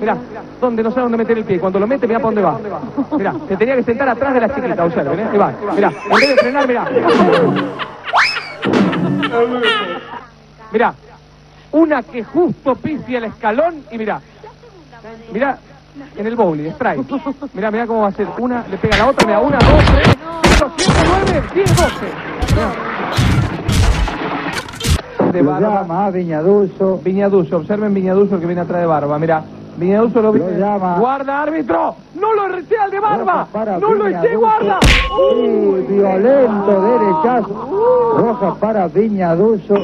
Mirá, donde no sabe dónde meter el pie. Cuando lo mete, mirá para dónde va. Mirá, se tenía que sentar atrás de la chiquita, observen, ¿eh? Ahí va, mirá, en vez de frenar, mirá. Mirá, una que justo pifia el escalón y mirá. Mirá, en el bowling, strike. Mirá, mirá cómo va a ser. Una, le pega a la otra, mirá, una, dos, tres, siete, nueve, diez, doce. De barba. a Viñaduso. Viñaduso, observen Viñaduso que viene atrás de Barba, mira. Lo, Lo llama. Guarda, árbitro. No lo eché al de Barba. Para No lo eché, guarda. Y violento derechazo. Roja para Viñaduso.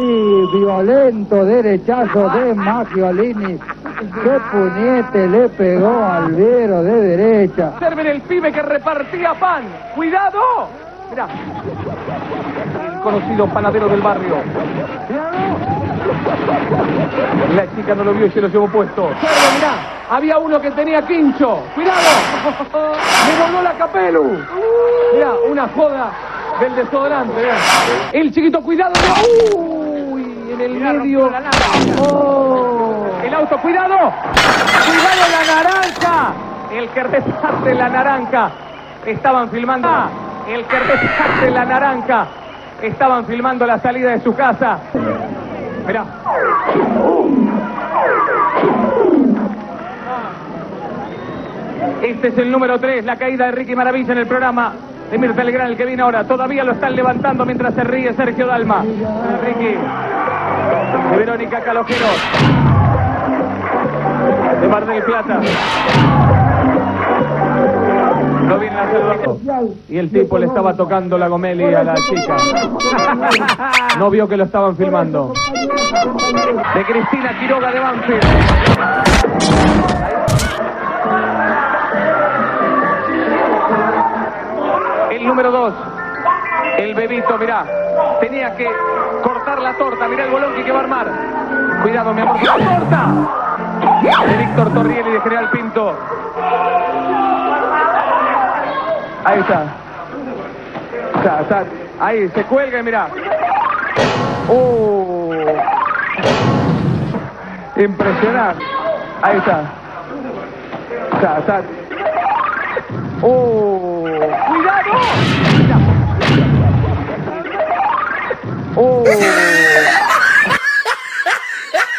Y violento derechazo de Maggiolini. Qué puñete le pegó al Viero de derecha. Observen el pibe que repartía pan. ¡Cuidado! Mira. El conocido panadero del barrio. La chica no lo vio y se lo llevó puesto. Observen, mirá. Había uno que tenía quincho. ¡Cuidado! ¡Me voló la capelu! Mirá, una joda del desodorante. mirá. El chiquito, cuidado. ¡Uy! En el medio. ¡Oh! El auto, cuidado. ¡Cuidado la naranja! El que reparte la naranja. Estaban filmando. Ah, El que reparte la naranja. Estaban filmando la salida de su casa. Mirá. Este es el número 3, la caída de Ricky Maravilla en el programa de Mirta Legrand, el que viene ahora. Todavía lo están levantando mientras se ríe Sergio Dalma. Ricky. De Verónica Calojero. De Mar del Plata. Lo vienen a. Y el tipo le estaba tocando la gomeli a la chica. No vio que lo estaban filmando. De Cristina Quiroga de Banfield. El número 2. El bebito, mirá. Tenía que cortar la torta. Mirá el bolón que va a armar. Cuidado, mi amor. ¡La torta! De Víctor Torriel y de General Pinto. Ahí está. Está. Ahí, se cuelga y mirá. ¡Oh! Impresionante. Ahí está. Está, está. ¡Oh! ¡Cuidado!